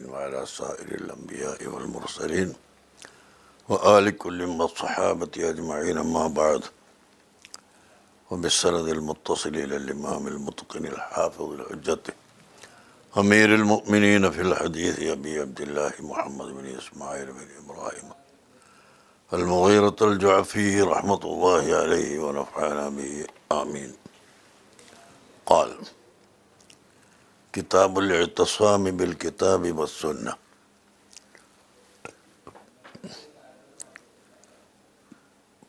وعلى سائر الأنبياء والمرسلين وآل كل والصحابة أجمعين أما بعد. وبالسند المتصل إلى الإمام المتقن الحافظ الحجة أمير المؤمنين في الحديث أبي عبد الله محمد بن إسماعيل بن إبراهيم المغيرة الجعفي رحمة الله عليه ونفعنا به. آمين. قال കിതാബുൽ എഴുത്തസ്വാമി ബിൽ കിതാബി വസ്സുന്ന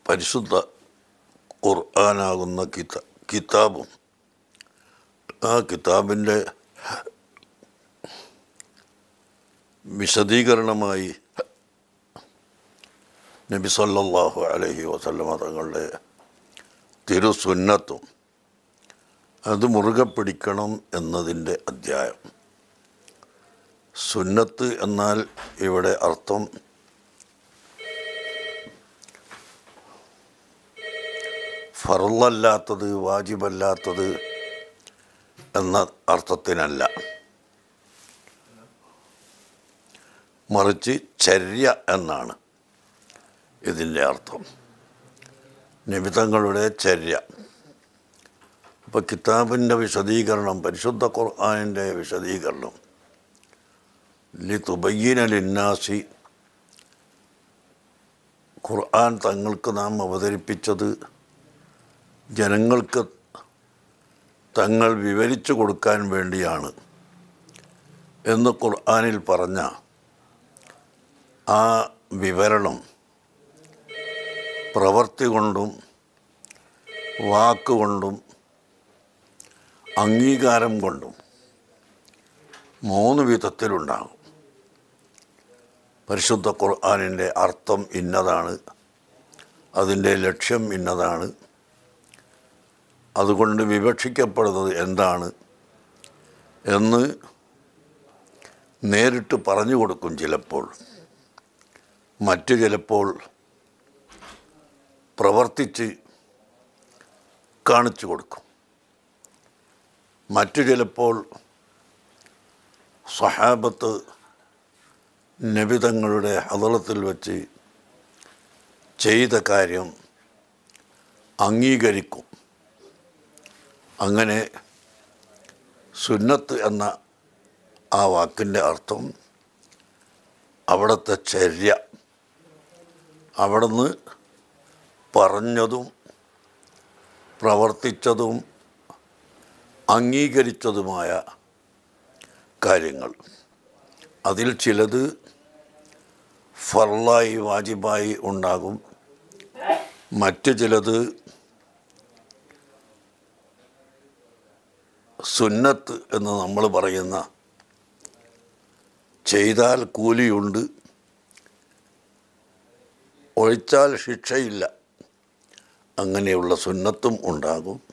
പരിശുദ്ധ ഖുർആാനാകുന്ന കിത കിതാബും ആ കിതാബിന്റെ വിശദീകരണമായി നബി സല്ലാഹു അലഹി വസല്ലമ തങ്ങളുടെ തിരുസുന്നത്തും അത് മുറുകെ പിടിക്കണം എന്നതിന്റെ അധ്യായം. സുന്നത്ത് എന്നാൽ ഇവിടെ അർത്ഥം ഫറുള്ളല്ലാത്തത് വാജിബല്ലാത്തത് എന്ന അർത്ഥത്തിനല്ല. മറിച്ച് ചര്യ എന്നാണ് ഇതിന്റെ അർത്ഥം. നിമിത്തങ്ങളുടെ ചര്യ. അപ്പോൾ കിതാബിന്റെ വിശദീകരണം പരിശുദ്ധ ഖുർആാനിന്റെ വിശദീകരണം. ലി തുബയ്യന ലിന്നാസി. ഖുർആൻ തങ്ങൾക്ക് നാം അവതരിപ്പിച്ചത് ജനങ്ങൾക്ക് തങ്ങൾ വിവരിച്ചു കൊടുക്കാൻ വേണ്ടിയാണ് എന്ന് ഖുർആാനിൽ പറഞ്ഞ ആ വിവരണം പ്രവൃത്തി കൊണ്ടും വാക്കുകൊണ്ടും അംഗീകാരം കൊണ്ടും മൂന്ന് വിധത്തിലുണ്ടാകും. പരിശുദ്ധ ഖുർആാനിന്റെ അർത്ഥം ഇന്നതാണ് അതിന്റെ ലക്ഷ്യം ഇന്നതാണ് അതുകൊണ്ട് വിവക്ഷിക്കപ്പെടുന്നത് എന്താണ് എന്ന് നേരിട്ട് പറഞ്ഞു കൊടുക്കും ചിലപ്പോൾ. മറ്റു ചിലപ്പോൾ പ്രവർത്തിച്ച് കാണിച്ചു കൊടുക്കും. മറ്റു ചിലപ്പോൾ സഹാബത്ത് നബിതങ്ങളുടെ ഹദളത്തിൽ വച്ച് ചെയ്ത കാര്യം അംഗീകരിക്കും. അങ്ങനെ സുന്നത്ത് എന്ന ആ വാക്കിന്റെ അർത്ഥം അവിടുത്തെ ചര്യ. അവിടുന്ന് പറഞ്ഞതും പ്രവർത്തിച്ചതും അംഗീകരിച്ചതുമായ കാര്യങ്ങൾ. അതിൽ ചിലത് ഫർലായി വാജിബായി ഉണ്ടാകും. മറ്റ് ചിലത് സുന്നത്ത് എന്ന് നമ്മൾ പറയുന്ന ചെയ്താൽ കൂലിയുണ്ട് ഒഴിച്ചാൽ ശിക്ഷയില്ല അങ്ങനെയുള്ള സുന്നത്തും ഉണ്ടാകും.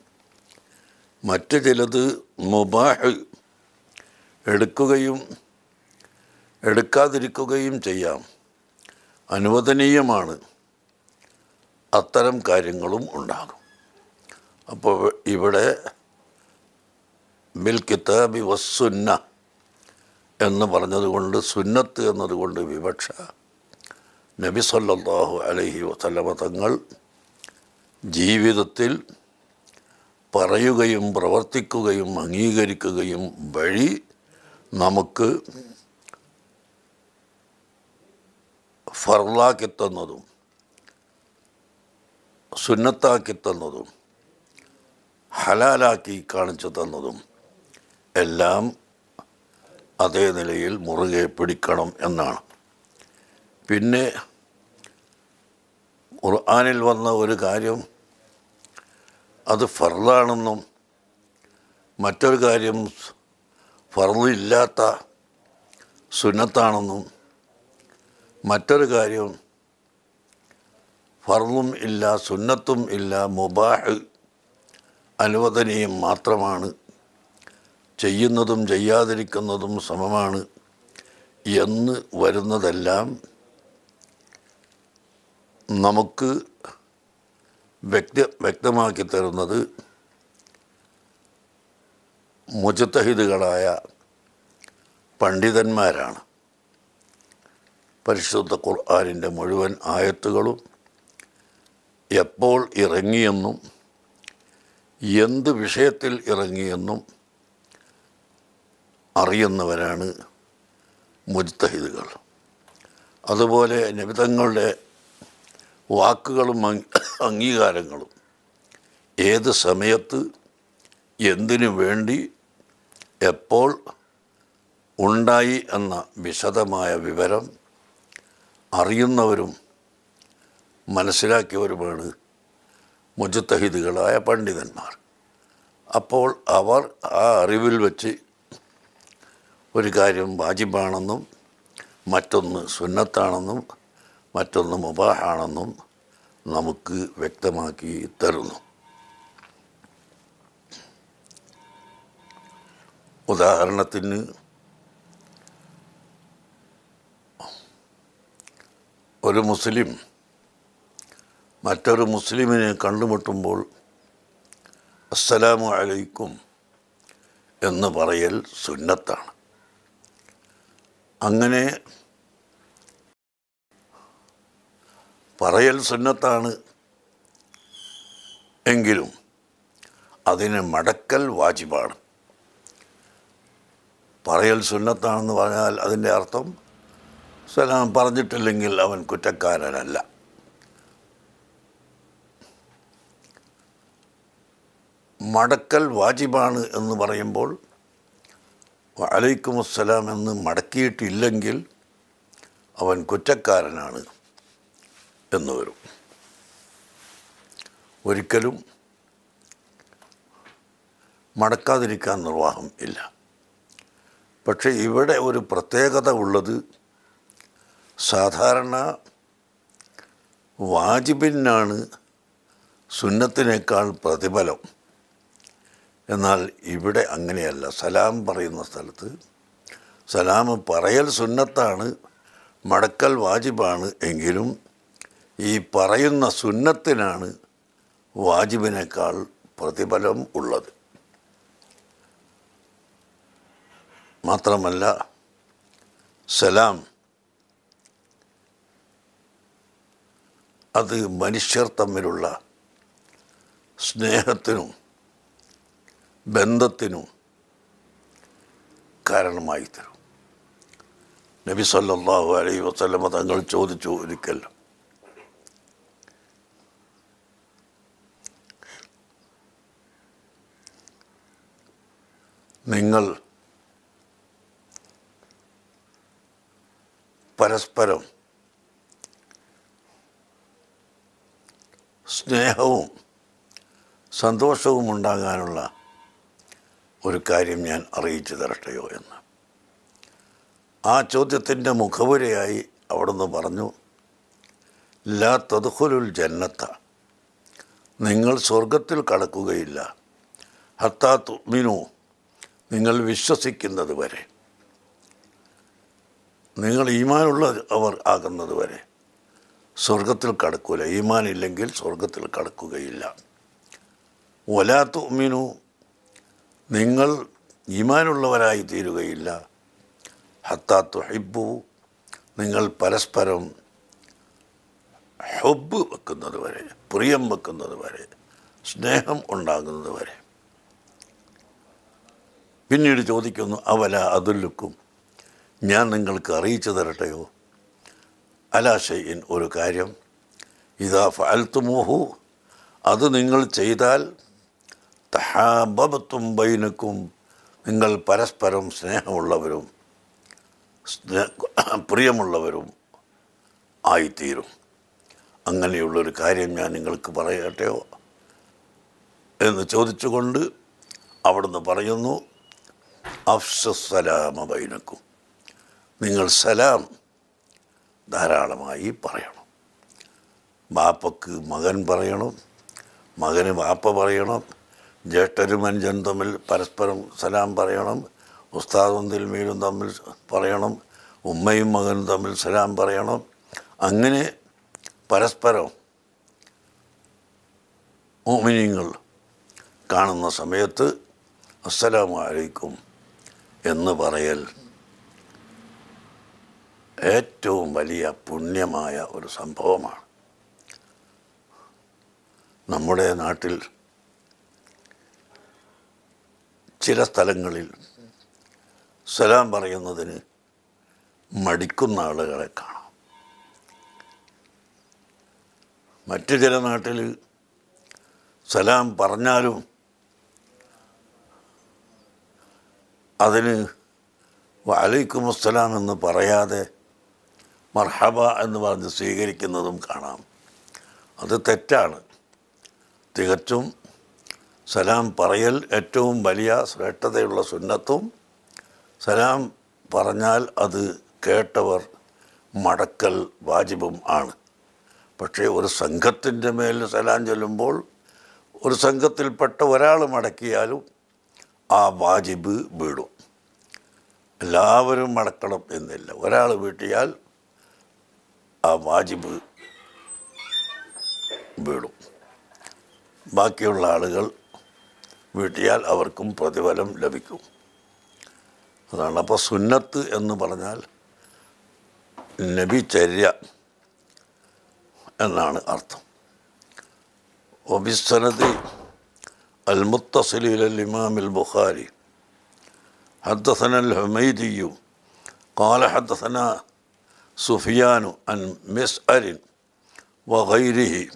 മറ്റു ചിലത് മുബാഹ് എടുക്കുകയും എടുക്കാതിരിക്കുകയും ചെയ്യാം. അനുവദനീയമാണ്. അത്തരം കാര്യങ്ങളും ഉണ്ടാകും. അപ്പോൾ ഇവിടെ ബിൽ കിതാബി വസ്സുന്ന എന്ന് പറഞ്ഞതുകൊണ്ട് സുന്നത്ത് എന്നതുകൊണ്ട് വിവക്ഷ. നബി സല്ലാഹു അലഹി വസല്ലമ തങ്ങൾ ജീവിതത്തിൽ പറയുകയും പ്രവർത്തിക്കുകയും അംഗീകരിക്കുകയും വഴി നമുക്ക് ഫർലാക്കി തന്നതും സുന്നത്താക്കി തന്നതും ഹലാലാക്കി കാണിച്ചു തന്നതും എല്ലാം അതേ നിലയിൽ മുറുകെ പിടിക്കണം എന്നാണ്. പിന്നെ ഖുർആാനിൽ വന്ന ഒരു കാര്യം അത് ഫർളാണെന്നും മറ്റൊരു കാര്യം ഫറലില്ലാത്ത സുന്നത്താണെന്നും മറ്റൊരു കാര്യം ഫർളും ഇല്ല സുന്നത്തും ഇല്ല മുബാഹ് അനുവദനീയം മാത്രമാണ്. ചെയ്യുന്നതും ചെയ്യാതിരിക്കുന്നതും സമമാണ്. എന്ന് വരുന്നതെല്ലാം നമുക്ക് വ്യക്ത വ്യക്തമാക്കി തരുന്നത് മുജത്തഹിദുകളായ പണ്ഡിതന്മാരാണ്. പരിശുദ്ധ ഖുർആാനിന്റെ മുഴുവൻ ആയത്തുകളും എപ്പോൾ ഇറങ്ങിയെന്നും എന്ത് വിഷയത്തിൽ ഇറങ്ങിയെന്നും അറിയുന്നവരാണ് മുജ്തഹിദുകൾ അതുപോലെ നിബിതങ്ങളുടെ വാക്കുകളും അംഗീകാരങ്ങളും. ഏത് സമയത്ത് എന്തിനു വേണ്ടി എപ്പോൾ ഉണ്ടായി എന്ന വിശദമായ വിവരം അറിയുന്നവരും മനസ്സിലാക്കിയവരുമാണ് മുജുത്തഹിദുകളായ പണ്ഡിതന്മാർ. അപ്പോൾ അവർ ആ അറിവിൽ വച്ച് ഒരു കാര്യം വാജിബാണെന്നും മറ്റൊന്ന് സുന്നത്താണെന്നും മറ്റൊന്ന് മുബാഹാണെന്നും നമുക്ക് വ്യക്തമാക്കി തരുന്നു. ഉദാഹരണത്തിന് ഒരു മുസ്ലിം മറ്റൊരു മുസ്ലിമിനെ കണ്ടുമുട്ടുമ്പോൾ അസ്സലാമു അലൈക്കും എന്ന് പറയൽ സുന്നത്താണ്. അങ്ങനെ പറയൽ സുന്നത്താണ്. എങ്കിലും അതിന് മടക്കൽ വാജിബാണ്. പറയൽ സുന്നത്താണെന്ന് പറഞ്ഞാൽ അതിന്റെ അർത്ഥം സലാം പറഞ്ഞിട്ടില്ലെങ്കിൽ അവൻ കുറ്റക്കാരനല്ല. മടക്കൽ വാജിബാണ് എന്ന് പറയുമ്പോൾ അലൈക്കും അസ്സലാം എന്ന് മടക്കിയിട്ടില്ലെങ്കിൽ അവൻ കുറ്റക്കാരനാണ്. എന്ന് വരും. ഒരിക്കലും മടക്കാതിരിക്കാൻ നിർവാഹം ഇല്ല. പക്ഷേ ഇവിടെ ഒരു പ്രത്യേകത ഉള്ളത് സാധാരണ വാജിബിനാണ് സുന്നത്തിനേക്കാൾ പ്രതിഫലം. എന്നാൽ ഇവിടെ അങ്ങനെയല്ല. സലാം പറയുന്ന സ്ഥലത്ത് സലാം പറയൽ സുന്നത്താണ് മടക്കൽ വാജിബാണ് എങ്കിലും ഈ പറയുന്ന സുന്നത്തിനാണ് വാജിബിനേക്കാൾ പ്രതിഫലം ഉള്ളത്. മാത്രമല്ല സലാം അത് മനുഷ്യർ തമ്മിലുള്ള സ്നേഹത്തിനും ബന്ധത്തിനും കാരണമായി തരും. നബി സല്ലാഹു അലൈ വസ്ലമ തങ്ങൾ ചോദിച്ചു ഒരിക്കൽ നിങ്ങൾ പരസ്പരം സ്നേഹവും സന്തോഷവും ഉണ്ടാകാനുള്ള ഒരു കാര്യം ഞാൻ അറിയിച്ചു തരട്ടെയോ എന്ന്. ആ ചോദ്യത്തിന്റെ മുഖപുരയായി അവിടുന്ന് പറഞ്ഞു ലാ തദ്ഖുലുൽ ജന്നത്ത. നിങ്ങൾ സ്വർഗത്തിൽ കടക്കുകയില്ല. ഹത്താ തുമിനു നിങ്ങൾ വിശ്വസിക്കുന്നത് വരെ. നിങ്ങൾ ഈമാനുള്ള അവർ ആകുന്നത് വരെ. സ്വർഗത്തിൽ കടക്കൂല. ഈമാൻ ഇല്ലെങ്കിൽ സ്വർഗത്തിൽ കടക്കുകയില്ല. ഒലാത്തു ഉമ്മിനു നിങ്ങൾ ഈമാനുള്ളവരായി തീരുകയില്ല. ഹത്താത്തു ഹിബു നിങ്ങൾ പരസ്പരം ഹൊബ് വെക്കുന്നത് വരെ പ്രിയം വെക്കുന്നത് വരെ സ്നേഹം ഉണ്ടാകുന്നത് വരെ. പിന്നീട് ചോദിക്കുന്നു അവല അതുല്ലുക്കും ഞാൻ നിങ്ങൾക്ക് അറിയിച്ചു തരട്ടെയോ? അലാശയിൻ ഒരു കാര്യം ഇതാ ഫാൽത്തുമോഹു അത് നിങ്ങൾ ചെയ്താൽ തഹാബത്തും ബൈനക്കും നിങ്ങൾ പരസ്പരം സ്നേഹമുള്ളവരും സ്നേ പ്രിയമുള്ളവരും ആയിത്തീരും. അങ്ങനെയുള്ളൊരു കാര്യം ഞാൻ നിങ്ങൾക്ക് പറയട്ടെയോ? എന്ന് ചോദിച്ചുകൊണ്ട് അവിടുന്ന് പറയുന്നു അഫ്സലാമ ബൈനക്കും. നിങ്ങൾ സലാം ധാരാളമായി പറയണം. ബാപ്പക്ക് മകൻ പറയണം മകന് ബാപ്പ പറയണം ജ്യേഷ്ഠരും അനുജനും തമ്മിൽ പരസ്പരം സലാം പറയണം ഉസ്താദും തിൽമീലും തമ്മിൽ പറയണം ഉമ്മയും മകനും തമ്മിൽ സലാം പറയണം. അങ്ങനെ പരസ്പരം മോമിനിയങ്ങൾ കാണുന്ന സമയത്ത് അസ്സലാമു അലൈക്കും. എന്ന് പറയൽ ഏറ്റവും വലിയ പുണ്യമായ ഒരു സംഭവമാണ്. നമ്മുടെ നാട്ടിൽ ചില സ്ഥലങ്ങളിൽ സലാം പറയുന്നതിന് മടിക്കുന്ന ആളുകളെ കാണാം. മറ്റു ചില നാട്ടിൽ സലാം പറഞ്ഞാലും അതിന് വലൈക്കും അസ്സലാം എന്ന് പറയാതെ മർഹബ എന്ന് പറഞ്ഞ് സ്വീകരിക്കുന്നതും കാണാം. അത് തെറ്റാണ്. തികച്ചും സലാം പറയൽ ഏറ്റവും വലിയ ശ്രേഷ്ഠതയുള്ള സുന്നത്തും സലാം പറഞ്ഞാൽ അത് കേട്ടവർ മടക്കൽ വാജിബും ആണ്. പക്ഷേ ഒരു സംഘത്തിന്റെ മേൽ സലാം ചൊല്ലുമ്പോൾ ഒരു സംഘത്തിൽപ്പെട്ട ഒരാൾ മടക്കിയാലും ആ വാജിബ് വീടും. എല്ലാവരും മടക്കണം എന്നില്ല. ഒരാൾ വീട്ടിയാൽ ആ വാജിബ് വീടും. ബാക്കിയുള്ള ആളുകൾ വീട്ടിയാൽ അവർക്കും പ്രതിഫലം ലഭിക്കും. അതാണ്. അപ്പോൾ സുന്നത്ത് എന്ന് പറഞ്ഞാൽ നബിചര്യ എന്നാണ് അർത്ഥം. ഒബിസ്വനതി المتصل إلى الإمام البخاري حدثنا الحميدي قال حدثنا سفيان عن مسعر وغيره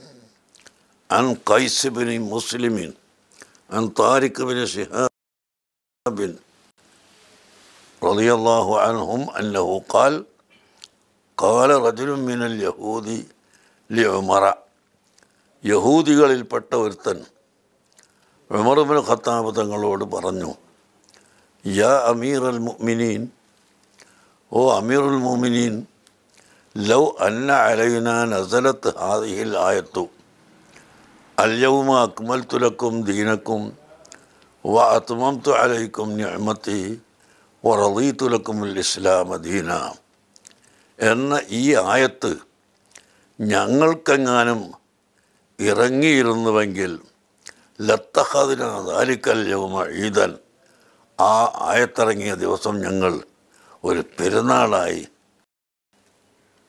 عن قيس بن مسلم عن طارق بن شهاب رضي الله عنهم أنه قال قال رجل من اليهود لعمر യഹൂദികളിൽപ്പെട്ട ഒരുത്തൻ ഉമർബിന് ഖത്താബ് തങ്ങളോട് പറഞ്ഞു യാ അമീർ അൽ മുഅ്മിനീൻ ഓ അമീറുൽ മുഅ്മിനീൻ ലൗ അന്ന അലൈന നസലത്ത് ഹാദിഹിൽ ആയത്തു. അല്യവുമ അക്മൽ തുലക്കും ദീനക്കും വ അത്മംതു അലൈക്കും നിഅമത്തി വറദീ റളീതു ലക്കുമുൽ ഇസ്ലാമ ദീന. എന്ന ഈ ആയത്ത് ഞങ്ങൾക്കെങ്ങാനും ഇറങ്ങിയിരുന്നുവെങ്കിൽ ലത്തഹദിന ദാലിക്കൽ യൗമ ഈദൻ. ആ ആയത്തിറങ്ങിയ ദിവസം ഞങ്ങൾ ഒരു പെരുന്നാളായി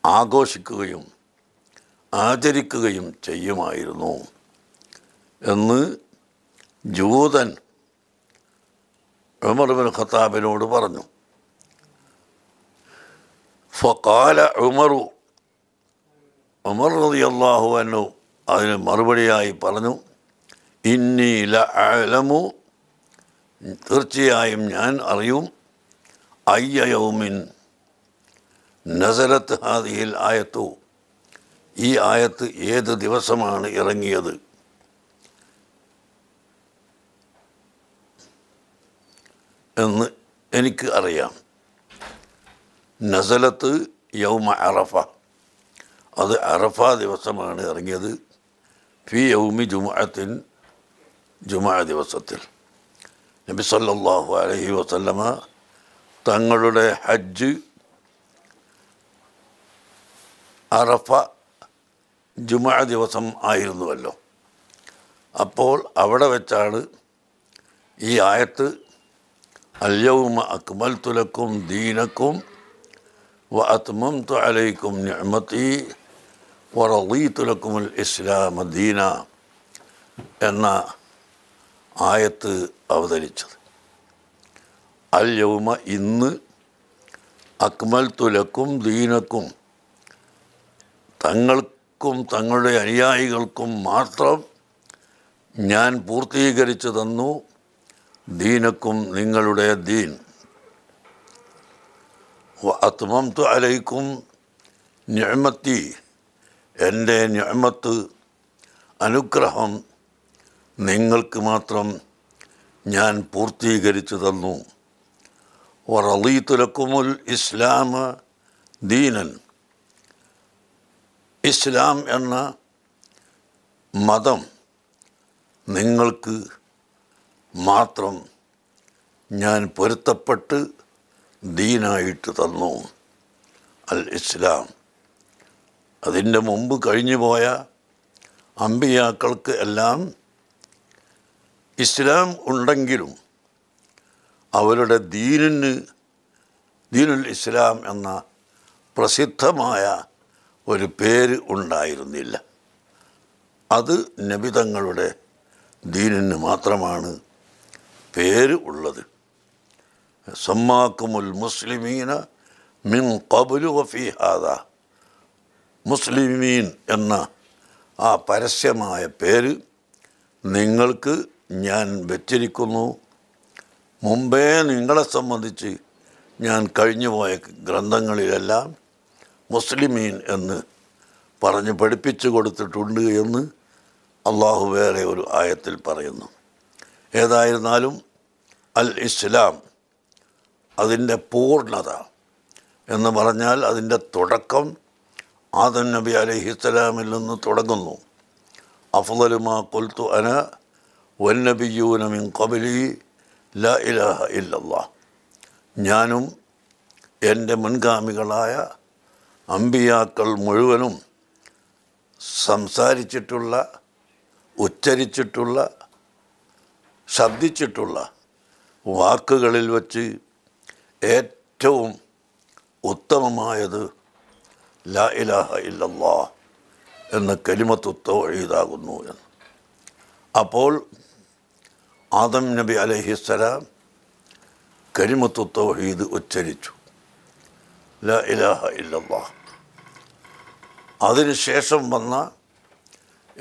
ആഘോഷിക്കുകയും ആചരിക്കുകയും ചെയ്യുമായിരുന്നു. എന്ന് ജൂതൻ ഉമർബിൻ ഖത്താബിനോട് പറഞ്ഞു. ഫക്കാല ഉമറു ഉമർ റളിയല്ലാഹു അൻഹു അതിന് മറുപടിയായി പറഞ്ഞു ഇന്നി ല അലമു തീർച്ചയായും ഞാൻ അറിയും അയ്യ യൗമിൻ നസരത്ത് ഹാദിയിൽ ആയത്തു. ഈ ആയത്ത് ഏത് ദിവസമാണ് ഇറങ്ങിയത്? എന്ന് എനിക്ക് അറിയാം. നസലത്ത് യൗമ അറഫ. അത് അറഫ ദിവസമാണ് ഇറങ്ങിയത്. ഫി യൗമി ജുമാഅത്തിൻ ജുമാ ദിവസത്തിൽ. നബി സല്ലാഹു അലഹി വസല്ലമ തങ്ങളുടെ ഹജ്ജ് അറഫ ജുമാ ദിവസം ആയിരുന്നുവല്ലോ. അപ്പോൾ അവിടെ വെച്ചാണ് ഈ ആയത്ത് അല്യവുമ അക്മൽ തുലക്കും ദീനക്കും വ അത്മംതു അലൈക്കും ഞമ്മത്തി വറീ തുലക്കുമുൽ ഇസ്ലാം ദീന എന്ന ആയത്ത് അവതരിച്ചത്. അൽ യൗമ ഇന്ന് അക്മൽ തുലക്കും ദീനക്കും തങ്ങൾക്കും തങ്ങളുടെ അനുയായികൾക്കും മാത്രം ഞാൻ പൂർത്തീകരിച്ചു തന്നു ദീനക്കും നിങ്ങളുടെ ദീൻ. അത്മം തു അലൈക്കും ഞമത്തി എന്റെ ഞമത്ത് അനുഗ്രഹം നിങ്ങൾക്ക് മാത്രം ഞാൻ പൂർത്തീകരിച്ചു തന്നു. വറളീത്തുലക്കുമുൽ ഇസ്ലാം ദീനൻ. ഇസ്ലാം എന്ന മതം നിങ്ങൾക്ക് മാത്രം ഞാൻ പൊരുത്തപ്പെട്ട് ദീനായിട്ട് തന്നു. അൽ ഇസ്ലാം. അതിന്റെ മുമ്പ് കഴിഞ്ഞു പോയ അമ്പിയാക്കൾക്ക് എല്ലാം ഇസ്ലാം ഉണ്ടെങ്കിലും അവരുടെ ദീനിന് ദീനുൽ ഇസ്ലാം എന്ന പ്രസിദ്ധമായ ഒരു പേര് ഉണ്ടായിരുന്നില്ല. അത് നബിതങ്ങളുടെ ദീനിന് മാത്രമാണ് പേര് ഉള്ളത്. സമ്മാക്കുമുൽ മുസ്ലിമീന മിൻ കബുലു വഫി ഹാദ. മുസ്ലിമീൻ എന്ന ആ പരസ്യമായ പേര് നിങ്ങൾക്ക് ഞാൻ വെച്ചിരിക്കുന്നു. മുമ്പേ നിങ്ങളെ സംബന്ധിച്ച് ഞാൻ കഴിഞ്ഞുപോയ ഗ്രന്ഥങ്ങളിലെല്ലാം മുസ്ലിമീൻ എന്ന് പറഞ്ഞ് പഠിപ്പിച്ചു കൊടുത്തിട്ടുണ്ട് എന്ന് അള്ളാഹു വേറെ ഒരു ആയത്തിൽ പറയുന്നു. ഏതായിരുന്നാലും അൽ ഇസ്ലാം അതിന്റെ പൂർണത എന്ന് പറഞ്ഞാൽ അതിന്റെ തുടക്കം ആദം നബി അലഹിസ്സലാമിൽ നിന്ന് തുടങ്ങുന്നു. അഫ്ദലുമാ കൊൽത്തു അന വന്നബിയൂന മിൻ കബലി ല ഇലഹ ഇല്ലല്ലാ ഞാനും എന്റെ മുൻഗാമികളായ അമ്പിയാക്കൾ മുഴുവനും സംസാരിച്ചിട്ടുള്ള ഉച്ചരിച്ചിട്ടുള്ള ശബ്ദിച്ചിട്ടുള്ള വാക്കുകളിൽ വച്ച് ഏറ്റവും ഉത്തമമായത് ലാ ഇലാഹ ഇല്ലല്ലാ എന്ന കലിമത്തുത്ത എഴുതാകുന്നു എന്ന്. അപ്പോൾ ആദം നബി അലഹിസ്സലാം കരിമത്തു തൗഹീദ് ഉച്ചരിച്ചു. ല ഇലാഹ ഇല്ലല്ലാ അതിനുശേഷം വന്ന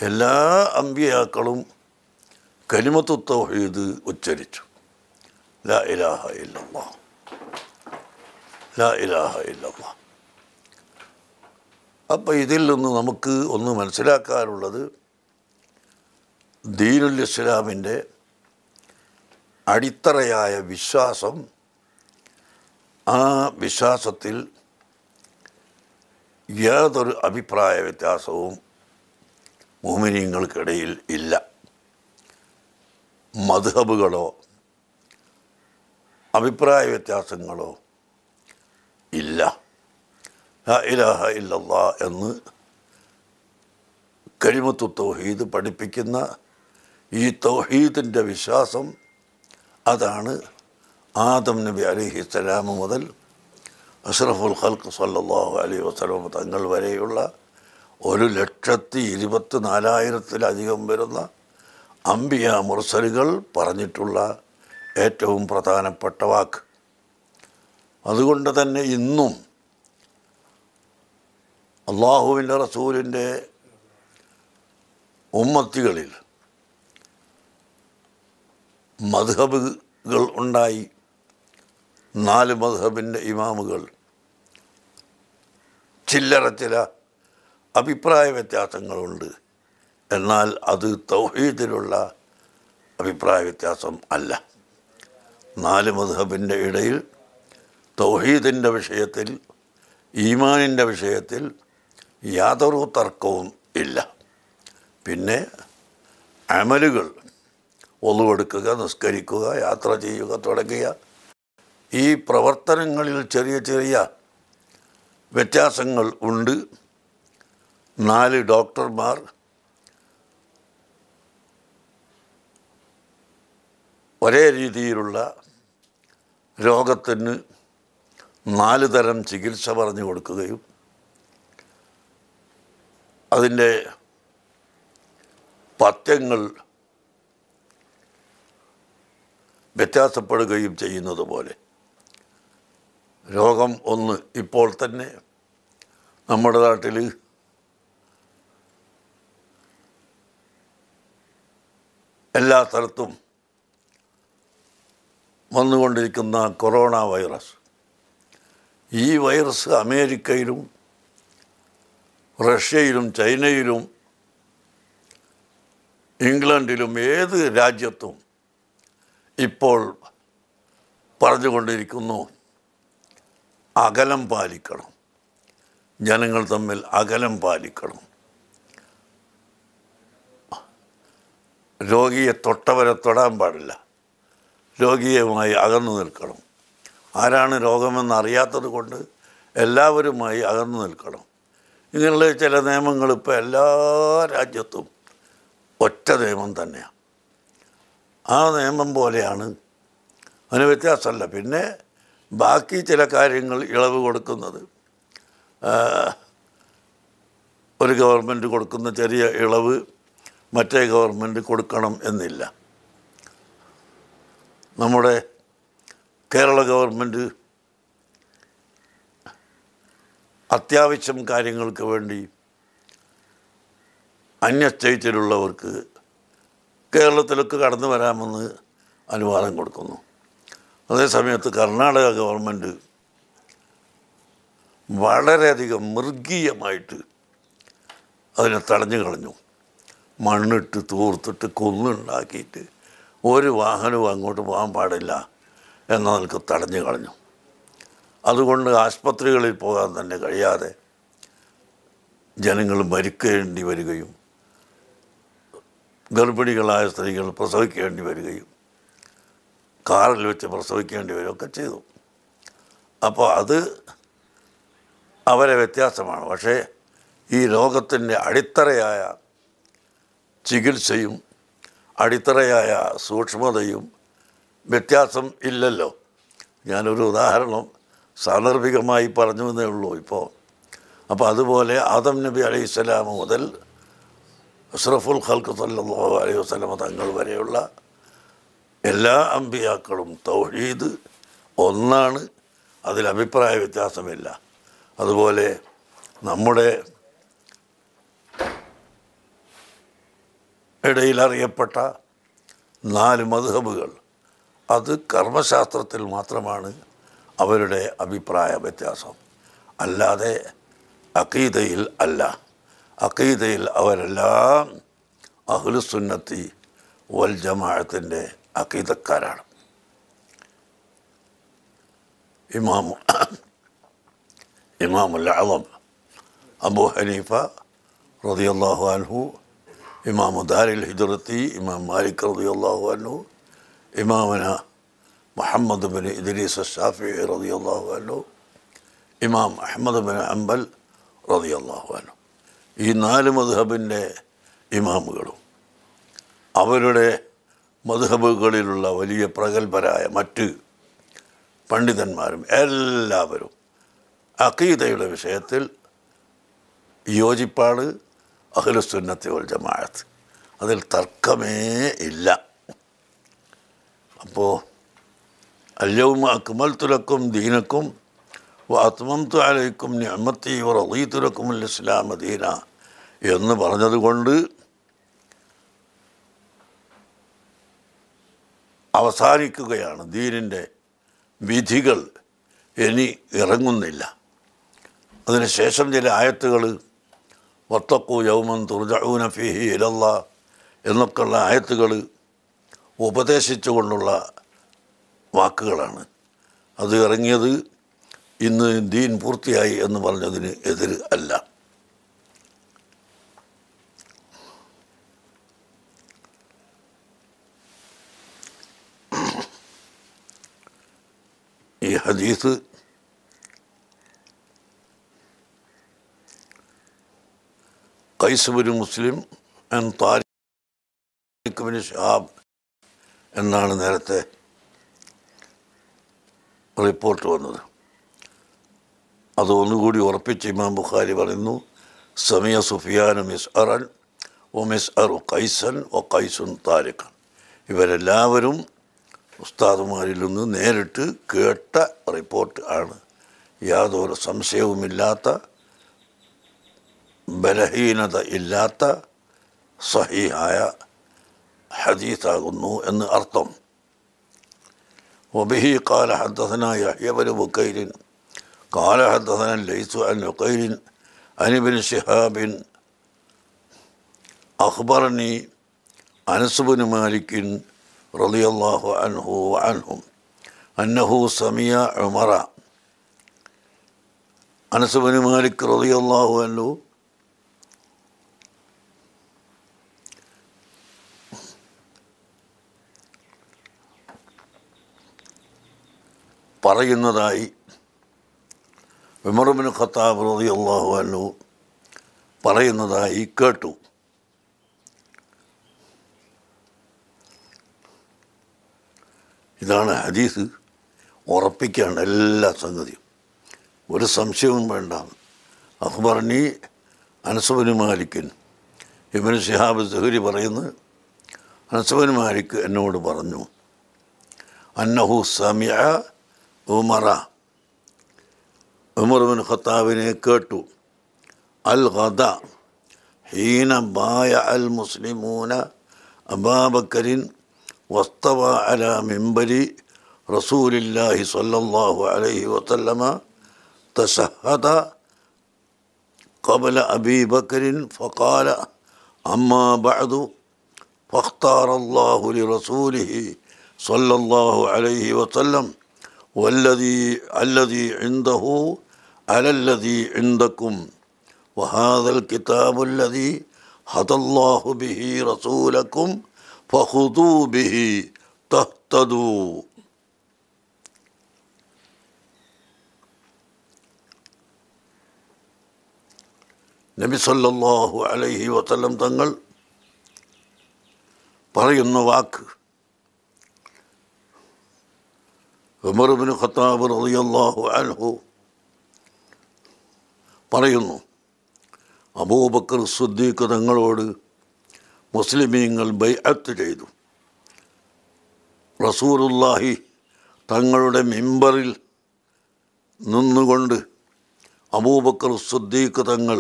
എല്ലാ അമ്പിയാക്കളും കലിമത്തു തൗഹീദ് ഉച്ചരിച്ചു. ല ഇലാഹ ഇല്ലല്ലാ ല ഇലാഹ ഇല്ലല്ലാ അപ്പോൾ ഇതിൽ നിന്ന് നമുക്ക് ഒന്ന് മനസ്സിലാക്കാനുള്ളത് ദീനുൽ ഇസ്ലാമിന്റെ അടിത്തറയായ വിശ്വാസം ആ വിശ്വാസത്തിൽ യാതൊരു അഭിപ്രായ വ്യത്യാസവും മോമിനിയങ്ങൾക്കിടയിൽ ഇല്ല. മധുഹബുകളോ അഭിപ്രായ വ്യത്യാസങ്ങളോ ഇല്ല. ഇലാഹ ഇല്ലല്ലാ എന്ന് കരിമത്തു തൗഹീദ് പഠിപ്പിക്കുന്ന ഈ തൗഹീദിന്റെ വിശ്വാസം അതാണ് ആദം നബി അലിഹി സ്വലാം മുതൽ അഷ്റഫുൽ ഖൽക്ക് സല്ലാഹു അലൈഹി വസല്ലം തങ്ങൾ വരെയുള്ള ഒരു ലക്ഷത്തി ഇരുപത്തി നാലായിരത്തിലധികം വരുന്ന അംബിയ മുർസലുകൾ പറഞ്ഞിട്ടുള്ള ഏറ്റവും പ്രധാനപ്പെട്ട വാക്ക്. അതുകൊണ്ട് തന്നെ ഇന്നും അള്ളാഹുവിന്റെ റസൂലിന്റെ ഉമ്മത്തികളിൽ മധുഹബുകൾ ഉണ്ടായി. നാല് മധുഹബിന്റെ ഇമാമുകൾ. ചില്ലറ ചില അഭിപ്രായ വ്യത്യാസങ്ങളുണ്ട്. എന്നാൽ അത് തൗഹീദിലുള്ള അഭിപ്രായ വ്യത്യാസം അല്ല. നാല് മധുഹബിന്റെ ഇടയിൽ തൗഹീദിന്റെ വിഷയത്തിൽ ഈമാനിന്റെ വിഷയത്തിൽ യാതൊരു തർക്കവും ഇല്ല. പിന്നെ അമലുകൾ. ഒന്നുകൊടുക്കുക നിസ്കരിക്കുക യാത്ര ചെയ്യുക തുടങ്ങിയ ഈ പ്രവർത്തനങ്ങളിൽ ചെറിയ ചെറിയ വ്യത്യാസങ്ങൾ ഉണ്ട്. നാല് ഡോക്ടർമാർ ഒരേ രീതിയിലുള്ള രോഗത്തിന് നാല് തരം ചികിത്സ പറഞ്ഞു കൊടുക്കുകയും അതിന്റെ പഥ്യങ്ങൾ വ്യത്യാസപ്പെടുകയും ചെയ്യുന്നത് പോലെ രോഗം ഒന്ന് ഇപ്പോൾ തന്നെ നമ്മുടെ നാട്ടിൽ എല്ലാ സ്ഥലത്തും വന്നുകൊണ്ടിരിക്കുന്ന കൊറോണ വൈറസ്. ഈ വൈറസ് അമേരിക്കയിലും റഷ്യയിലും ചൈനയിലും ഇംഗ്ലണ്ടിലും ഏത് രാജ്യത്തും ഇപ്പോൾ പറഞ്ഞുകൊണ്ടിരിക്കുന്നു അകലം പാലിക്കണം. ജനങ്ങൾ തമ്മിൽ അകലം പാലിക്കണം. രോഗിയെ തൊട്ടവരെ തൊടാൻ പാടില്ല. രോഗിയുമായി അകന്നു നിൽക്കണം. ആരാണ് രോഗമെന്ന് അറിയാത്തത് കൊണ്ട് എല്ലാവരുമായി അകന്നു നിൽക്കണം. ഇങ്ങനെയുള്ള ചില നിയമങ്ങൾ ഇപ്പോൾ എല്ലാ രാജ്യത്തും ഒറ്റ നിയമം തന്നെയാണ് ആ നിയമം പോലെയാണ്. അതിന് വ്യത്യാസമല്ല. പിന്നെ ബാക്കി ചില കാര്യങ്ങൾ ഇളവ് കൊടുക്കുന്നത്. ഒരു ഗവൺമെന്റ് കൊടുക്കുന്ന ചെറിയ ഇളവ് മറ്റേ ഗവൺമെന്റ് കൊടുക്കണം എന്നില്ല. നമ്മുടെ കേരള ഗവൺമെന്റ് അത്യാവശ്യം കാര്യങ്ങൾക്ക് വേണ്ടി അന്യ സ്റ്റേറ്റിലുള്ളവർക്ക് കേരളത്തിലേക്ക് കടന്നു വരാമെന്ന് അനുവാദം കൊടുക്കുന്നു. അതേസമയത്ത് കർണാടക ഗവൺമെന്റ് വളരെയധികം മൃഗീയമായിട്ട് അതിനെ തടഞ്ഞു കളഞ്ഞു. മണ്ണിട്ട് തൂർത്തിട്ട് കൊന്നുണ്ടാക്കിയിട്ട് ഒരു വാഹനവും അങ്ങോട്ട് പോകാൻ പാടില്ല എന്ന നിലയ്ക്ക് തടഞ്ഞു കളഞ്ഞു. അതുകൊണ്ട് ആശുപത്രികളിൽ പോകാൻ തന്നെ കഴിയാതെ ജനങ്ങൾ മരിക്കേണ്ടി വരികയും ഗർഭിണികളായ സ്ത്രീകൾ പ്രസവിക്കേണ്ടി വരികയും കാറിൽ വെച്ച് പ്രസവിക്കേണ്ടി വരികയൊക്കെ ചെയ്തു. അപ്പോൾ അത് അവരെ വ്യത്യാസമാണ്. പക്ഷേ ഈ രോഗത്തിന്റെ അടിത്തറയായ ചികിത്സയും അടിത്തറയായ സൂക്ഷ്മതയും വ്യത്യാസം ഇല്ലല്ലോ. ഞാനൊരു ഉദാഹരണം സാന്ദർഭികമായി പറഞ്ഞു എന്നേ ഉള്ളൂ ഇപ്പോൾ. അപ്പോൾ അതുപോലെ ആദം നബി അലൈഹി സ്വലാം മുതൽ അഷ്റഫുൽ ഖൽക്ക് സല്ലാഹു അലൈഹി വസ്ലമ തങ്ങൾ വരെയുള്ള എല്ലാ അമ്പിയാക്കളും തൗഹീദ് ഒന്നാണ്. അതിൽ അഭിപ്രായ വ്യത്യാസമില്ല. അതുപോലെ നമ്മുടെ ഇടയിൽ അറിയപ്പെട്ട നാല് മധുഹബുകൾ അത് കർമ്മശാസ്ത്രത്തിൽ മാത്രമാണ് അവരുടെ അഭിപ്രായ വ്യത്യാസം. അല്ലാതെ അക്കീതയിൽ അല്ല. അക്കീതയിൽ അവരെല്ലാം അഹ്ലുസുന്നത്തി വൽ ജമാഅത്തിന്റെ അക്കീതക്കാരാണ് ഇമാം ഇമാമുൽ അളം അബു ഹനീഫ റളിയല്ലാഹു അൻഹു ഇമാമു ദാരിൽ ഹിജറത്തി ഇമാം മാലിക് റളിയല്ലാഹു അൻഹു ഇമാമന മുഹമ്മദ് ബിൻ ഇദ്രീസ് ഷാഫി റളിയല്ലാഹു അൻഹു ഇമാം അഹമ്മദ് ബിൻ അംബൽ റളിയല്ലാഹു അൻഹു. ഈ നാല് മധുഹബിന്റെ ഇമാമുകളും. അവരുടെ മധുഹബുകളിലുള്ള വലിയ പ്രഗത്ഭരായ മറ്റ് പണ്ഡിതന്മാരും എല്ലാവരും അക്കീതയുടെ വിഷയത്തിൽ യോജിപ്പാണ് അഖിലുസുന്നത്തി വൽ ജമാഅത്ത്. അതിൽ തർക്കമേ ഇല്ല. അപ്പോൾ അല്ലവും അക്മൽ തുലക്കും ദീനക്കും വാത്മംതു അലൈക്കും നിഅമത്തി റളീതുലക്കും ഇസ്ലാം ദീന എന്ന് പറഞ്ഞതുകൊണ്ട് അവസാനിക്കുകയാണ്. ദീനിന്റെ വിധികൾ ഇനി ഇറങ്ങുന്നില്ല. അതിനുശേഷം ചില ആയത്തുകൾ വത്തക്കു യൗമൻ തുർജഊന ഫിഹി ഇലല്ല എന്നൊക്കെയുള്ള ആയത്തുകൾ ഉപദേശിച്ചുകൊണ്ടുള്ള വാക്കുകളാണ്. അത് ഇറങ്ങിയത് ഇന്ന് ദീൻ പൂർത്തിയായി എന്ന് പറഞ്ഞതിന് എതിര് അല്ല. ഈ ഹദീസ് കൈസബുരു മുസ്ലിം ആൻഡ് താരിഖിന് ഷാബ് എന്നാണ് നേരത്തെ റിപ്പോർട്ട് വന്നത്. അത് ഒന്നുകൂടി ഉറപ്പിച്ച് ഇമാം ബുഖാരി പറയുന്നു സമിയ സുഫിയാൻ മിസ് അറൻ ഒ മിസ് അറു കൈസൻ ഒ കൈസുൻ താരിഖൻ ഇവരെല്ലാവരും ഉസ്താദുമാരിൽ നിന്ന് നേരിട്ട് കേട്ട റിപ്പോർട്ട് ആണ് യാതൊരു സംശയവുമില്ലാത്ത ബലഹീനത ഇല്ലാത്ത സഹിയായ ഹദീസാകുന്നു എന്ന് അർത്ഥം وبه قال حدثنا يحيى بن بكير قال حدثنا الليث عن عقيل عن ابن شهاب أخبرني أنس بن مالك رضي الله عنه وعنهم أنه سمع عمر أنس بن مالك رضي الله عنه പറയുന്നതായി വിമറുബിന് ഖത്താബ് റതി അള്ളാഹു അല്ലു പറയുന്നതായി കേട്ടു. ഇതാണ് ഹദീസ് ഉറപ്പിക്കുകയാണ് എല്ലാ സംഗതിയും. ഒരു സംശയവും വേണ്ട. അഹ്ബർണി അനസുബിന് മാലിക്കൻ ഇബിന് ഷിഹാബ് സുഹരി പറയുന്നു അനസുബിന് മാലിക് എന്നോട് പറഞ്ഞു അന്നഹു സമിയ ഉമറ. ഉമർ ബിൻ ഖത്താബിനെ കേട്ടു അൽ ഗദ ഹീന ബായ അൽ മുസ്ലിമൂന അബാബക്കരിൻ വസ്തവ അല മിമ്പരി റസൂലില്ലാഹി സ്വല്ലല്ലാഹു അലൈഹി വസല്ലമ തശഹദ قبل أبي بكر فقال أما بعد فاختار الله لرسوله صلى الله عليه وسلم والذي الذي عنده على الذي عندكم وهذا الكتاب الذي هدى الله به رسولكم فخذوا به تهتدوا നബി സല്ലല്ലാഹു അലൈഹി വസല്ലം തങ്ങൾ പറയുന്ന വാക്ക് ഉമർബിന് ഖത്താബ് റളിയല്ലാഹു അൻഹു പറയുന്നു. അബൂബക്കർ സുദ്ദീഖ് തങ്ങളോട് മുസ്ലിമീങ്ങൾ ബൈഅത്ത് ചെയ്തു. റസൂറുല്ലാഹി തങ്ങളുടെ മിമ്പറിൽ നിന്നുകൊണ്ട് അബൂബക്കർ സുദ്ദീഖ് തങ്ങൾ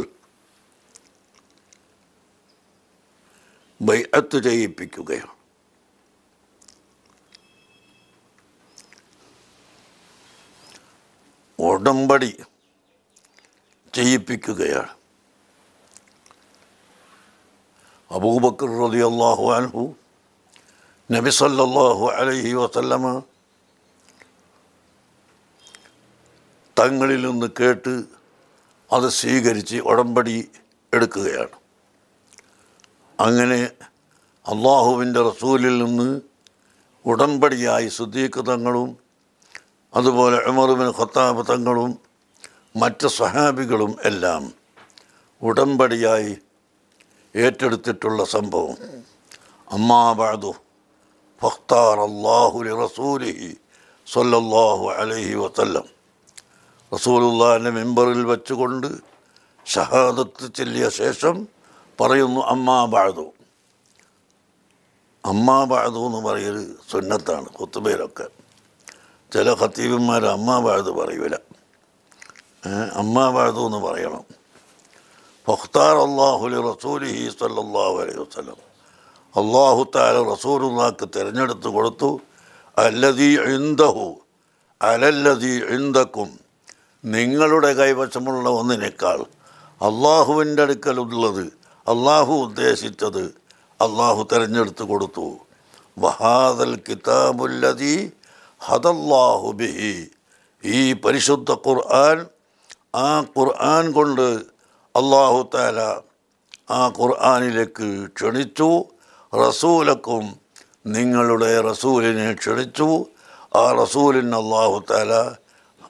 ബൈഅത്ത് ചെയ്യിപ്പിക്കുകയാണ്. ഉടമ്പടി ചെയ്യിപ്പിക്കുകയാണ്. അബൂബക്കർ റളിയല്ലാഹു അൻഹു നബി സല്ലാഹു അലൈഹി വസല്ലമ തങ്ങളിൽ നിന്ന് കേട്ട് അത് സ്വീകരിച്ച് ഉടമ്പടി എടുക്കുകയാണ്. അങ്ങനെ അള്ളാഹുവിന്റെ റസൂലിൽ നിന്ന് ഉടമ്പടിയായി സുദ്ദീഖ് തങ്ങളും അതുപോലെ അമറുബിൻ ഖത്താബ് തങ്ങളും മറ്റ് സഹാബികളും എല്ലാം ഉടമ്പടിയായി ഏറ്റെടുത്തിട്ടുള്ള സംഭവം. അമ്മാബാദു ഫഖ്താർ അള്ളാഹു റസൂലിഹി സൊല്ലാഹു അലൈഹി വസല്ലം. റസൂലുല്ലാന്റെ മെമ്പറിൽ വെച്ചുകൊണ്ട് ഷഹാദത്ത് ചെല്ലിയ ശേഷം പറയുന്നു അമ്മാബാദു അമ്മാബാദു എന്ന് പറയൽ സുന്നത്താണ് കുത്തുബയിലൊക്കെ ചില ഖത്തീബന്മാർ അമ്മാബാദു പറയൂല. അമ്മാബാദു എന്ന് പറയണം. ഫഖ്താർ അള്ളാഹുലി റസൂലിഹി സല്ലല്ലാഹു അലൈഹി വസ്ലം അള്ളാഹു താല റസൂലുള്ളാക്ക് തിരഞ്ഞെടുത്ത് കൊടുത്തു. അല്ലതി ഇന്ദഹു അലല്ലതി ഇന്ദക്കും നിങ്ങളുടെ കൈവശമുള്ള ഒന്നിനേക്കാൾ അള്ളാഹുവിന്റെ അടുക്കലുള്ളത് അള്ളാഹു ഉദ്ദേശിച്ചത് അള്ളാഹു തിരഞ്ഞെടുത്ത് കൊടുത്തു. വഹാദൽ കിതാബുല്ലതി ഹദല്ലാഹു ബിഹി. ഈ പരിശുദ്ധ ഖുർആൻ ആ ഖുർആൻ കൊണ്ട് അള്ളാഹു താല ആ ഖുർആാനിലേക്ക് ക്ഷണിച്ചു. റസൂലക്കും നിങ്ങളുടെ റസൂലിനെ ക്ഷണിച്ചു. ആ റസൂലിന് അള്ളാഹു താല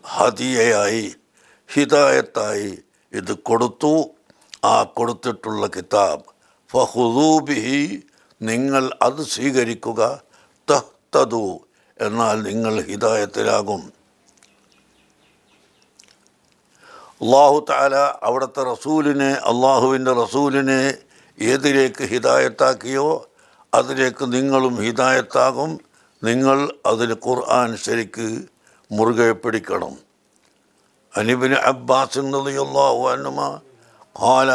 ഹതിയായി ഹിതായത്തായി ഇത് കൊടുത്തു. ആ കൊടുത്തിട്ടുള്ള കിതാബ് ഫഹുദൂബിഹി നിങ്ങൾ അത് സ്വീകരിക്കുക തഹ്തദു എന്നാൽ നിങ്ങൾ ഹിദായത്തിലാകും. അള്ളാഹു താല അവിടുത്തെ റസൂലിനെ അള്ളാഹുവിൻ്റെ റസൂലിനെ ഏതിലേക്ക് ഹിദായത്താക്കിയോ അതിലേക്ക് നിങ്ങളും ഹിദായത്താകും നിങ്ങൾ അതിന് ഖുർആൻ ശരിക്ക് മുറുകെ പിടിക്കണം അനിബിന് അബ്ബാസ് റളിയല്ലാഹു അൻഹുമ قال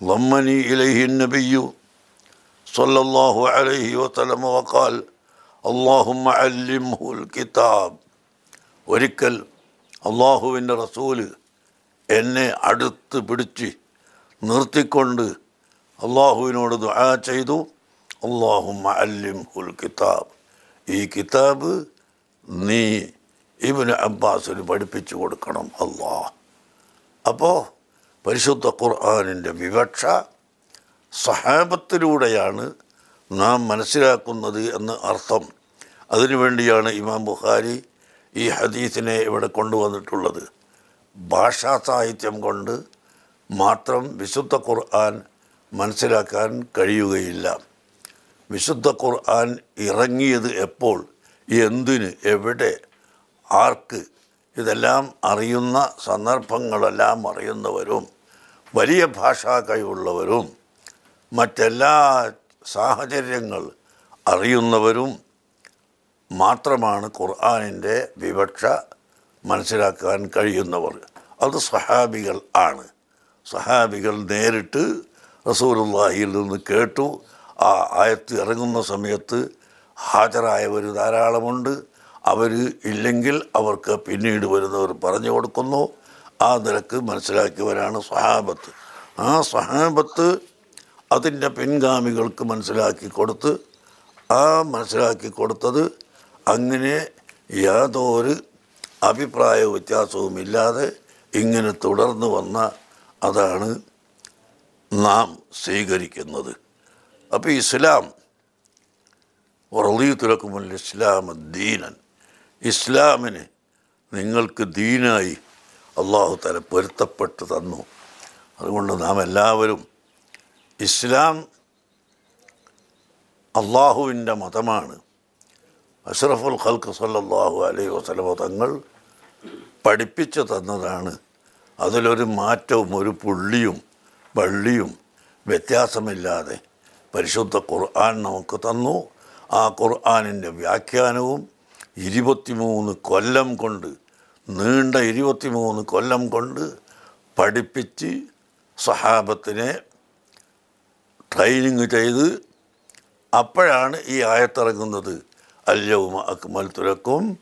ضمني إليه النبي صلى الله عليه وسلم وقال اللهم علمه الكتاب ഒരിക്കൽ അള്ളാഹുവിന്റെ റസൂൽ എന്നെ അടുത്ത് പിടിച്ച് നിർത്തിക്കൊണ്ട് അള്ളാഹുവിനോട് ദുആ ചെയ്തു. അള്ളാഹു അല്ലിം ഹുൽ കിതാബ്. ഈ കിതാബ് നീ ഇബിന് അബ്ബാസിന് പഠിപ്പിച്ചു കൊടുക്കണം അള്ളാഹ് അപ്പോൾ പരിശുദ്ധ ഖുർആാനിന്റെ വിവക്ഷ സഹാബത്തിലൂടെയാണ് നാം മനസ്സിലാക്കുന്നത് എന്ന് അർത്ഥം. അതിനുവേണ്ടിയാണ് ഇമാം ബുഖാരി ഈ ഹദീസിനെ ഇവിടെ കൊണ്ടുവന്നിട്ടുള്ളത്. ഭാഷാ സാഹിത്യം കൊണ്ട് മാത്രം വിശുദ്ധ ഖുർആൻ മനസ്സിലാക്കാൻ കഴിയുകയില്ല. വിശുദ്ധ ഖുർആൻ ഇറങ്ങിയത് എപ്പോൾ എന്തിന് എവിടെ ആർക്ക് ഇതെല്ലാം അറിയുന്ന സന്ദർഭങ്ങളെല്ലാം അറിയുന്നവരും വലിയ ഭാഷാ കഴിവുള്ളവരും മറ്റെല്ലാ സാഹചര്യങ്ങൾ അറിയുന്നവരും മാത്രമാണ് ഖുർആാനിന്റെ വിവക്ഷ മനസ്സിലാക്കാൻ കഴിയുന്നവർ. അത് സഹാബികൾ ആണ്. സഹാബികൾ നേരിട്ട് റസൂലുള്ളാഹിയിൽ നിന്ന് കേട്ടു. ആ ആയത്ത് ഇറങ്ങുന്ന സമയത്ത് ഹാജരായവർ ധാരാളമുണ്ട്. അവർ ഇല്ലെങ്കിൽ അവർക്ക് പിന്നീട് വരുന്നവർ പറഞ്ഞു കൊടുക്കുന്നു. ആ നിലയ്ക്ക് മനസ്സിലാക്കിയവരാണ് സഹാബത്ത്. ആ സഹാബത്ത് അതിന്റെ പിൻഗാമികൾക്ക് മനസ്സിലാക്കി കൊടുത്ത് ആ മനസ്സിലാക്കി കൊടുത്തത് അങ്ങനെ യാതൊരു അഭിപ്രായ വ്യത്യാസവുമില്ലാതെ ഇങ്ങനെ തുടർന്നു വന്ന അതാണ് നാം സ്വീകരിക്കുന്നത്. അപ്പോൾ ഇസ്ലാം ഉറളീത്തുലക്കുമല്ല ഇസ്ലാം ദീനൻ. ഇസ്ലാമിന് നിങ്ങൾക്ക് ദീനായി അള്ളാഹു തല പൊരുത്തപ്പെട്ട് തന്നു. അതുകൊണ്ട് നാം എല്ലാവരും ഇസ്ലാം അള്ളാഹുവിന്റെ മതമാണ്. അഷ്റഫുൽ ഖൽക്ക് സല്ലാഹു അലൈഹി വസ്ലമ തങ്ങൾ പഠിപ്പിച്ചു തന്നതാണ്. അതിലൊരു മാറ്റവും ഒരു പുള്ളിയും വള്ളിയും വ്യത്യാസമില്ലാതെ പരിശുദ്ധ ഖുർആൻ നമുക്ക് തന്നു. ആ ഖുർആാനിന്റെ വ്യാഖ്യാനവും ഇരുപത്തിമൂന്ന് കൊല്ലം കൊണ്ട് നീണ്ട ഇരുപത്തിമൂന്ന് കൊല്ലം കൊണ്ട് പഠിപ്പിച്ച് സഹാബത്തിനെ ട്രെയിനിങ് ചെയ്ത് അപ്പോഴാണ് ഈ ആയത്തിറങ്ങുന്നത്. അല്യവുമ അക്മൽ തുലക്കും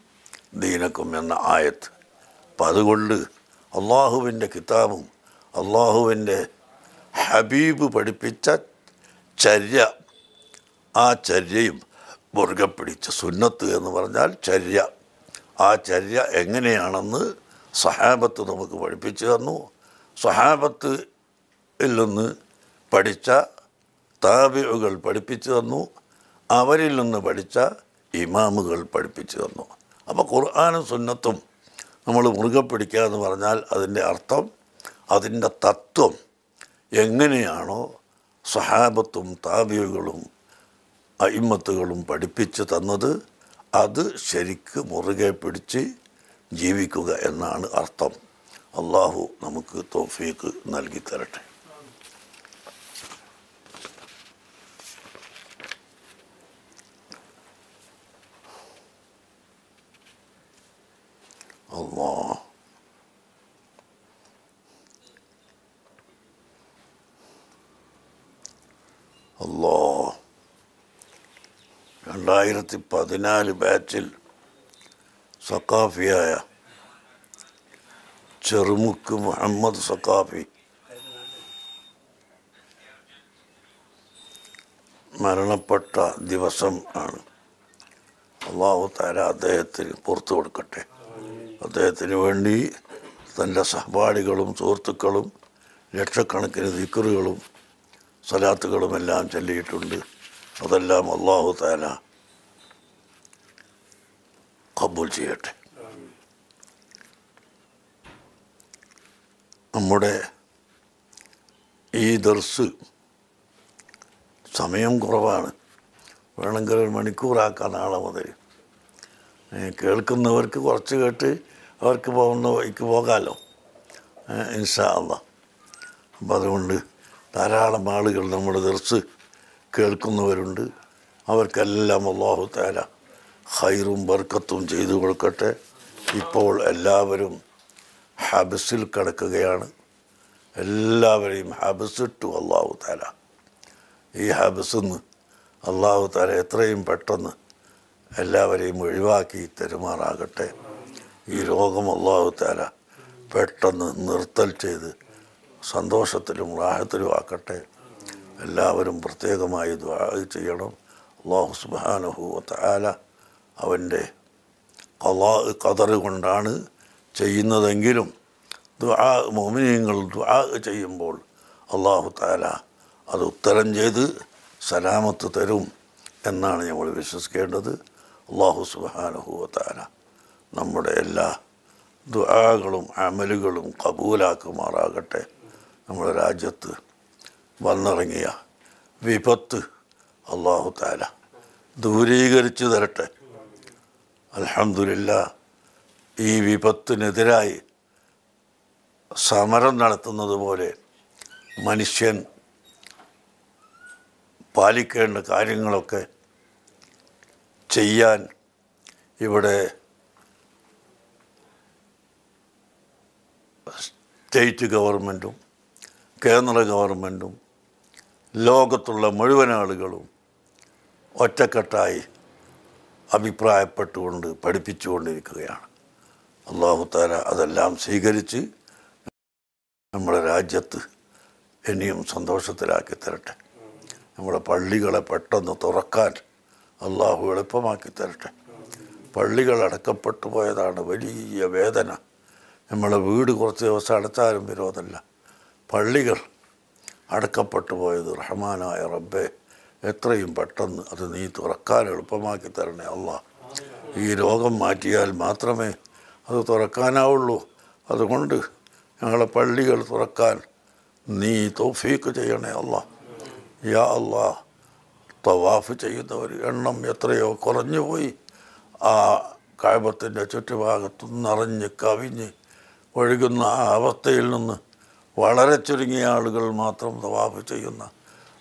ദീനക്കും എന്ന ആയത്ത്. അപ്പം അതുകൊണ്ട് അള്ളാഹുവിന്റെ കിതാബും അള്ളാഹുവിന്റെ ഹബീബ് പഠിപ്പിച്ച ചര്യ ആ ചര്യയും മുറുകെ പിടിച്ച സുന്നത്ത് എന്ന് പറഞ്ഞാൽ ചര്യ. ആ ചര്യ എങ്ങനെയാണെന്ന് സഹാബത്ത് നമുക്ക് പഠിപ്പിച്ചു തന്നു. സഹാബത്ത് നിന്ന് പഠിച്ച താബികൾ പഠിപ്പിച്ചു തന്നു. അവരിൽ നിന്ന് പഠിച്ച ഇമാമുകൾ പഠിപ്പിച്ചു തന്നു. അപ്പോൾ ഖുർആാനും സുന്നത്തും നമ്മൾ മുറുകെ പിടിക്കുക എന്ന് പറഞ്ഞാൽ അതിന്റെ അർത്ഥം അതിന്റെ തത്വം എങ്ങനെയാണോ സഹാബത്തും താബികളും അയിമത്തുകളും പഠിപ്പിച്ചു തന്നത് അത് ശരിക്ക് മുറുകെ പിടിച്ച് ജീവിക്കുക എന്നാണ് അർത്ഥം. അള്ളാഹു നമുക്ക് തോഫീക്ക് നൽകി തരട്ടെ. അള്ളാഹ് അല്ലോ രണ്ടായിരത്തി പതിനാല് ബാച്ചിൽ സക്കാഫിയായ ചെറുമുക്ക് മുഹമ്മദ് സക്കാഫി മരണപ്പെട്ട ദിവസം ആണ്. അള്ളാഹു താര അദ്ദേഹത്തിന് പുറത്തു കൊടുക്കട്ടെ. അദ്ദേഹത്തിന് വേണ്ടി തന്റെ സഹപാഠികളും സുഹൃത്തുക്കളും ലക്ഷക്കണക്കിന് ദിക്കറുകളും സലാത്തുകളുമെല്ലാം ചൊല്ലിയിട്ടുണ്ട്. അതെല്ലാം അള്ളാഹു താല കബൂൽ ചെയ്യട്ടെ. നമ്മുടെ ഈ ദർസ് സമയം കുറവാണ്. വേണമെങ്കിൽ ഒരു മണിക്കൂറാക്കാം നാളെ മുതൽ. കേൾക്കുന്നവർക്ക് കുറച്ച് കേട്ട് അവർക്ക് പോകുന്ന വഴിക്ക് പോകാമല്ലോ ഇൻഷാ അല്ല അപ്പം അതുകൊണ്ട് ധാരാളം ആളുകൾ നമ്മുടെ ദർസ് കേൾക്കുന്നവരുണ്ട്. അവർക്കെല്ലാം അള്ളാഹു താര ഹൈറും ബർക്കത്തും ചെയ്തു കൊടുക്കട്ടെ. ഇപ്പോൾ എല്ലാവരും ഹബ്സിൽ കിടക്കുകയാണ്. എല്ലാവരെയും ഹബസിട്ടു അള്ളാഹു താര ഈ ഹബസിന്ന് അള്ളാഹു താര എത്രയും പെട്ടെന്ന് എല്ലാവരെയും ഒഴിവാക്കി തെരുമാറാകട്ടെ. ഈ രോഗം അള്ളാഹു താല പെട്ടെന്ന് നിർത്തൽ ചെയ്ത് സന്തോഷത്തിലും റാഹത്തിലും ആക്കട്ടെ. എല്ലാവരും പ്രത്യേകമായി ദ്വാ ചെയ്യണം. അള്ളാഹു സുബാനഹു താല അവന്റെ കലാ കതറ് കൊണ്ടാണ് ചെയ്യുന്നതെങ്കിലും ദ്വാ മോമിനിയങ്ങൾ ദ്വാ ചെയ്യുമ്പോൾ അള്ളാഹു താല അത് ഉത്തരം ചെയ്ത് സലാമത്ത് തരും എന്നാണ് നമ്മൾ വിശ്വസിക്കേണ്ടത്. അള്ളാഹു സുബാനഹു താല നമ്മുടെ എല്ലാ ദുആകളും അമലുകളും കബൂലാക്കുമാറാകട്ടെ. നമ്മുടെ രാജ്യത്ത് വന്നിറങ്ങിയ വിപത്ത് അള്ളാഹു താല ദൂരീകരിച്ചു തരട്ടെ. അലഹമില്ല ഈ വിപത്തിനെതിരായി സമരം നടത്തുന്നത് പോലെ മനുഷ്യൻ പാലിക്കേണ്ട കാര്യങ്ങളൊക്കെ ചെയ്യാൻ ഇവിടെ സ്റ്റേറ്റ് ഗവൺമെന്റും കേന്ദ്ര ഗവൺമെന്റും ലോകത്തുള്ള മുഴുവൻ ആളുകളും ഒറ്റക്കെട്ടായി അഭിപ്രായപ്പെട്ടുകൊണ്ട് പഠിപ്പിച്ചുകൊണ്ടിരിക്കുകയാണ്. അള്ളാഹു താര അതെല്ലാം സ്വീകരിച്ച് നമ്മുടെ രാജ്യത്ത് ഇനിയും സന്തോഷത്തിലാക്കി തരട്ടെ. നമ്മുടെ പള്ളികളെ പെട്ടെന്ന് തുറക്കാൻ അള്ളാഹു എളുപ്പമാക്കി തരട്ടെ. പള്ളികൾ അടക്കപ്പെട്ടു പോയതാണ് വലിയ വേദന. നമ്മളെ വീട് കുറച്ച് ദിവസം അടച്ചാലും വിരോധമല്ല. പള്ളികൾ അടക്കപ്പെട്ടു പോയത് റഹ്മാനായ റബ്ബെ എത്രയും പെട്ടെന്ന് അത് നീ തുറക്കാൻ എളുപ്പമാക്കി തരണേ അള്ളാ. ഈ രോഗം മാറ്റിയാൽ മാത്രമേ അത് തുറക്കാനാവുള്ളൂ. അതുകൊണ്ട് ഞങ്ങളെ പള്ളികൾ തുറക്കാൻ നീ തോഫീക്ക് ചെയ്യണേ അള്ളാ. യാ അള്ളാ തവാഫ് ചെയ്യുന്നവർ എണ്ണം എത്രയോ കുറഞ്ഞു പോയി ആ കായബത്തിന്റെ ചുറ്റുഭാഗത്തു നിറഞ്ഞ് കവിഞ്ഞ് ഒഴുകുന്ന അവസ്ഥയിൽ നിന്ന് വളരെ ചുരുങ്ങിയ ആളുകൾ മാത്രം തവാഫ് ചെയ്യുന്ന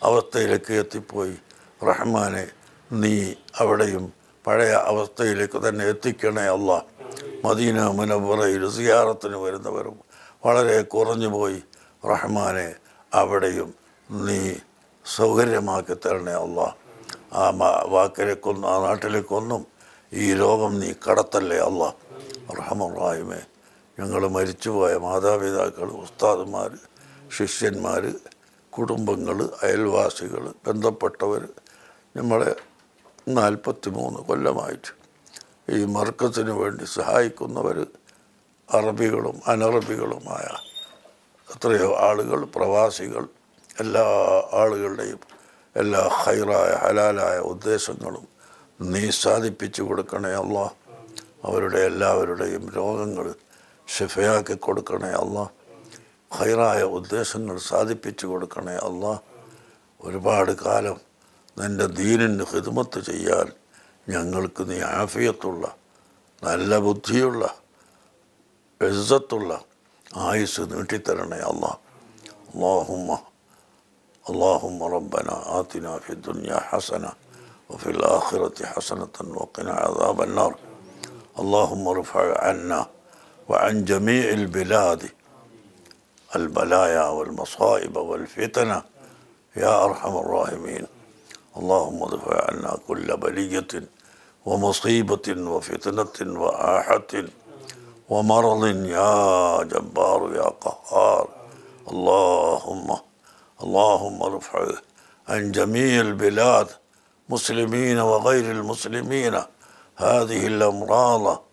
അവസ്ഥയിലേക്ക് എത്തിപ്പോയി. റഹ്മാനെ നീ അവിടെയും പഴയ അവസ്ഥയിലേക്ക് തന്നെ എത്തിക്കണേ അല്ല. മദീന മുനവറയിൽ സിയാറത്തിന് വരുന്നവരും വളരെ കുറഞ്ഞു പോയി. റഹ്മാനെ അവിടെയും നീ സൗകര്യമാക്കി തരണേ അല്ല. ആ വാക്കിലേക്കൊന്നും ആ നാട്ടിലേക്കൊന്നും ഈ രോഗം നീ കടത്തല്ലേ അല്ല. റഹമുറായ്മേ ഞങ്ങൾ മരിച്ചുപോയ മാതാപിതാക്കൾ ഉസ്താദുമാർ ശിഷ്യന്മാർ കുടുംബങ്ങൾ അയൽവാസികൾ ബന്ധപ്പെട്ടവർ നമ്മളെ നാൽപ്പത്തി മൂന്ന് കൊല്ലമായിട്ട് ഈ മർക്കത്തിന് വേണ്ടി സഹായിക്കുന്നവർ അറബികളും അനറബികളുമായ എത്രയോ ആളുകൾ പ്രവാസികൾ എല്ലാ ആളുകളുടെയും എല്ലാ ഹൈറായ ഹലാലായ ഉദ്ദേശങ്ങളും നീ സാധിപ്പിച്ചു കൊടുക്കണേ അള്ളാഹ് അവരുടെ എല്ലാവരുടെയും രോഗങ്ങൾ ഷിഫയാക്കി കൊടുക്കണേ അല്ല ഹൈറായ ഉദ്ദേശങ്ങൾ സാധിപ്പിച്ചു കൊടുക്കണേ അല്ല ഒരുപാട് കാലം നിൻ്റെ ദീനിന് ഹിദ്മത്ത് ചെയ്യാൻ ഞങ്ങൾക്ക് നീ ആഫിയത്തുള്ള നല്ല ബുദ്ധിയുള്ള ഇസ്സത്തുള്ള ആയുസ് നീട്ടിത്തരണേ അല്ല അള്ളാഹുമ്മ اللهم ربنا آتنا في الدنيا حسنة وفي الآخرة حسنة وقنا عذاب النار اللهم ارفع عنا وعن جميع البلاد. البلايا والمصائب والفتنة. يا أرحم الراحمين. اللهم ادفع عنا كل بلية ومصيبة وفتنة وآحة ومرض يا جبار يا قهار. اللهم اللهم ارفع عن جميع البلاد مسلمين وغير المسلمين. هذه الأمراض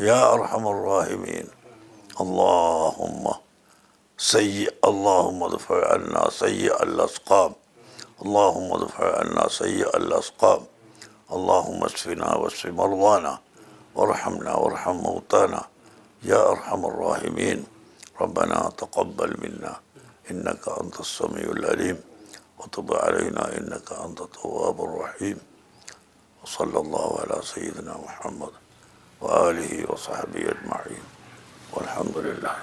يا أرحم الراحمين. اللهم سيء اللهم ادفع عنا سيء الأسقام. اللهم ادفع عنا سيء الأسقام. اللهم اشفنا واشف مرضانا. وارحمنا وارحم موتانا. يا أرحم الراحمين. ربنا تقبل منا. إنك أنت السميع العليم. وتب علينا إنك أنت التواب الرحيم. وصلى الله على سيدنا محمد. وآله وصحبه أجمعين والحمد لله